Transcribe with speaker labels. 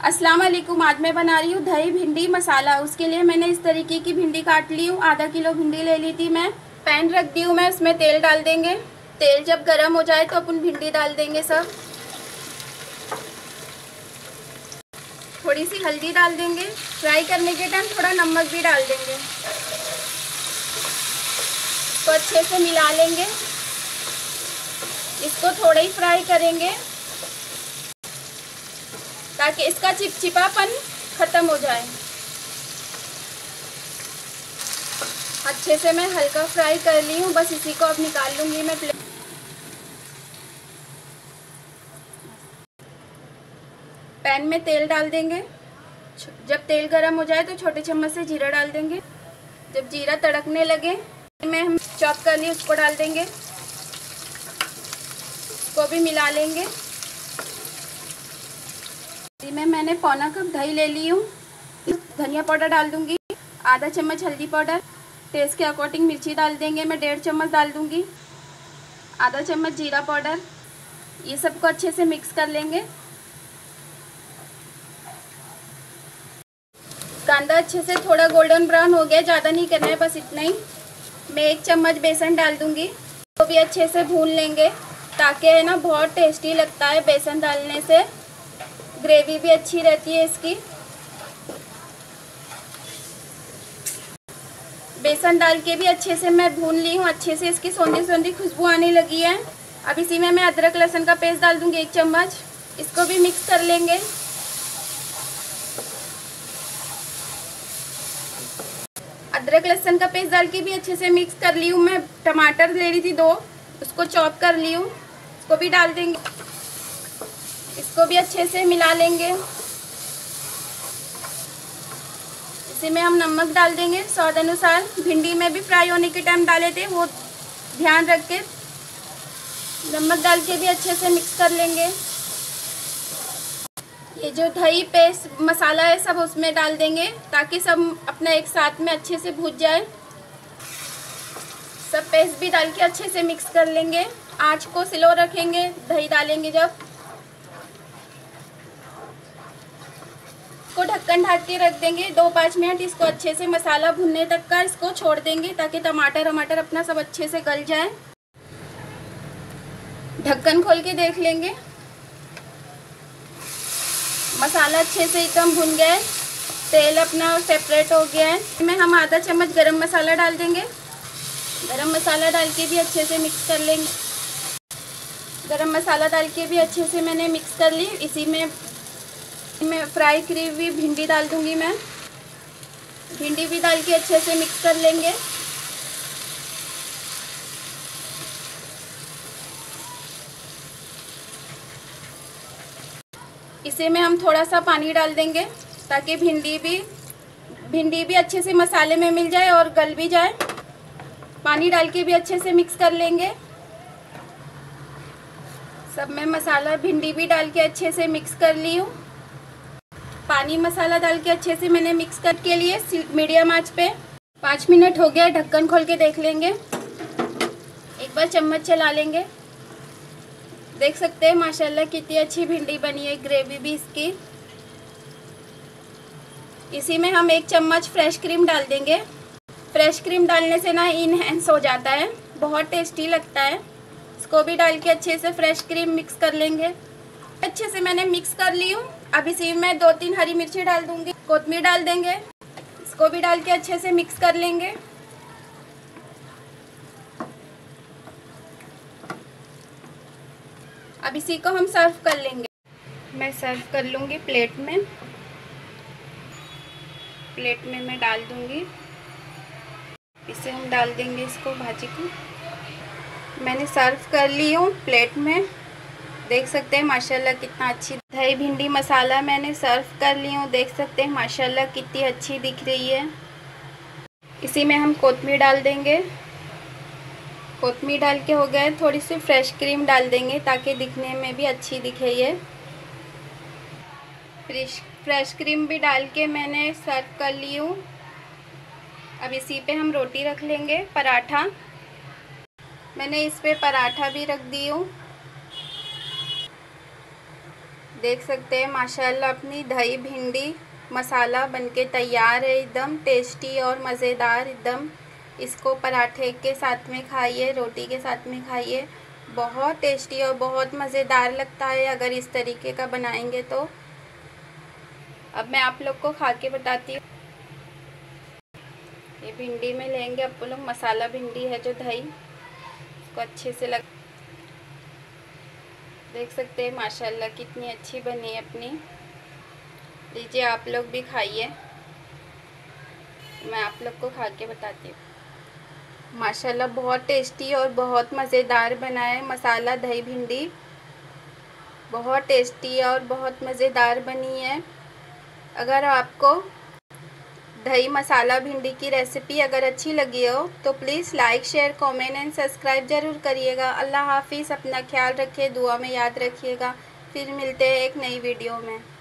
Speaker 1: अस्सलाम वालेकुम आज मैं बना रही हूँ दही भिंडी मसाला। उसके लिए मैंने इस तरीके की भिंडी काट ली हूँ। आधा किलो भिंडी ले ली थी मैं। पैन रख दी हूँ मैं, उसमें तेल डाल देंगे। तेल जब गर्म हो जाए तो अपन भिंडी डाल देंगे सब। थोड़ी सी हल्दी डाल देंगे। फ्राई करने के टाइम थोड़ा नमक भी डाल देंगे। तो अच्छे से मिला लेंगे। इसको थोड़ा ही फ्राई करेंगे। ताकि इसका चिपचिपापन ख़त्म हो जाए। अच्छे से मैं हल्का फ्राई कर ली हूँ, बस इसी को अब निकाल लूँगी मैं प्लेट पैन में तेल डाल देंगे। जब तेल गर्म हो जाए तो छोटे चम्मच से जीरा डाल देंगे। जब जीरा तड़कने लगे, में हम चॉप कर लिए उसको डाल देंगे। उसको भी मिला लेंगे। में मैंने पौना कप दही ले ली हूँ। धनिया पाउडर डाल दूँगी, आधा चम्मच हल्दी पाउडर टेस्ट के अकॉर्डिंग मिर्ची डाल देंगे, मैं डेढ़ चम्मच डाल दूँगी। आधा चम्मच जीरा पाउडर, ये सबको अच्छे से मिक्स कर लेंगे। कांदा अच्छे से थोड़ा गोल्डन ब्राउन हो गया, ज़्यादा नहीं करना है, बस इतना ही। मैं एक चम्मच बेसन डाल दूँगी, वो तो भी अच्छे से भून लेंगे, ताकि है ना, बहुत टेस्टी लगता है बेसन डालने से। ग्रेवी भी अच्छी रहती है इसकी। बेसन डाल के भी अच्छे से मैं भून ली हूँ, अच्छे से इसकी सौंधी सौंधी खुशबू आने लगी है। अब इसी में मैं अदरक, लहसुन का पेस्ट डाल दूँगी एक चम्मच। इसको भी मिक्स कर लेंगे। अदरक, लहसुन का पेस्ट डाल के भी अच्छे से मिक्स कर ली हूँ मैं। टमाटर ले रही थी दो, उसको चॉप कर ली हूँ। उसको भी डाल देंगे। इसको भी अच्छे से मिला लेंगे। इसी में हम नमक डाल देंगे। स्वाद अनुसार भिंडी में भी फ्राई होने के टाइम डाले थे, वो ध्यान रख के नमक डाल के भी अच्छे से मिक्स कर लेंगे। ये जो दही पेस्ट मसाला है, सब उसमें डाल देंगे, ताकि सब अपना एक साथ में अच्छे से भूज जाए। सब पेस्ट भी डाल के अच्छे से मिक्स कर लेंगे। आँच को स्लो रखेंगे, दही डालेंगे जब। इसको ढक्कन ढक के रख देंगे। दो पाँच मिनट इसको अच्छे से मसाला भुनने तक का इसको छोड़ देंगे ताकि टमाटर वमाटर अपना सब अच्छे से गल जाए। ढक्कन खोल के देख लेंगे। मसाला अच्छे से एकदम भुन गया है। तेल अपना सेपरेट हो गया है। इसमें हम आधा चम्मच गरम मसाला डाल देंगे। गरम मसाला डाल के भी अच्छे से मिक्स कर लेंगे। गरम मसाला डाल के भी अच्छे से मैंने मिक्स कर ली। इसी में मैं फ्राई करी हुई भिंडी डाल दूँगी मैं। भिंडी भी डाल के अच्छे से मिक्स कर लेंगे। इसे में हम थोड़ा सा पानी डाल देंगे, ताकि भिंडी भी भिंडी भी अच्छे से मसाले में मिल जाए और गल भी जाए। पानी डाल के भी अच्छे से मिक्स कर लेंगे। सब में मसाला, भिंडी भी डाल के अच्छे से मिक्स कर ली हूँ। पानी मसाला डाल के अच्छे से मैंने मिक्स कर के लिए मीडियम आँच पे। पाँच मिनट हो गया, ढक्कन खोल के देख लेंगे। एक बार चम्मच चला लेंगे। देख सकते हैं, माशाल्लाह कितनी अच्छी भिंडी बनी है, ग्रेवी भी इसकी। इसी में हम एक चम्मच फ्रेश क्रीम डाल देंगे। फ्रेश क्रीम डालने से ना इनहेंस हो जाता है, बहुत टेस्टी लगता है। इसको भी डाल के अच्छे से फ्रेश क्रीम मिक्स कर लेंगे। अच्छे से मैंने मिक्स कर ली हूँ। अब इसी में दो तीन हरी मिर्ची डाल दूँगी। कोतमीर डाल देंगे। इसको भी डाल के अच्छे से मिक्स कर लेंगे। अब इसी को हम सर्व कर लेंगे। मैं सर्व कर लूँगी प्लेट में। प्लेट में मैं डाल दूँगी। इसे हम डाल देंगे इसको भाजी को। मैंने सर्व कर ली हूँ प्लेट में। देख सकते हैं, माशाल्लाह कितना अच्छी दही भिंडी मसाला मैंने सर्व कर ली हूँ, देख सकते हैं, माशाल्लाह कितनी अच्छी दिख रही है। इसी में हम कोतमीर डाल देंगे। कोतमीर डाल के हो गए थोड़ी सी फ्रेश क्रीम डाल देंगे ताकि दिखने में भी अच्छी दिखे ये। फ्रेश फ्रेश क्रीम भी डाल के मैंने सर्व कर ली हूँ। अब इसी पे हम रोटी रख लेंगे, पराठा। मैंने इस पे पराठा भी रख दी हूँ। देख सकते हैं, माशाल्लाह अपनी दही भिंडी, मसाला बनके तैयार है एकदम टेस्टी और मज़ेदार एकदम। इसको पराठे के साथ में खाइए, रोटी के साथ में खाइए। बहुत टेस्टी और बहुत मज़ेदार लगता है अगर इस तरीके का बनाएँगे तो। अब मैं आप लोग को खा के बताती हूँ। ये भिंडी में लेंगे, आप लोग मसाला भिंडी है जो दही इसको अच्छे से लग देख सकते हैं, माशाल्लाह कितनी अच्छी बनी है अपनी। लीजिए, आप लोग भी खाइए। मैं आप लोग को खा के बताती हूँ। माशाल्लाह, बहुत टेस्टी और बहुत मज़ेदार बना है मसाला दही भिंडी। बहुत टेस्टी और बहुत मज़ेदार बनी है। अगर आपको दही मसाला भिंडी की रेसिपी अगर अच्छी लगी हो तो please like share comment and subscribe ज़रूर करिएगा। अल्लाह हाफिज़, अपना ख्याल रखिए, दुआ में याद रखिएगा। फिर मिलते हैं एक नई वीडियो में।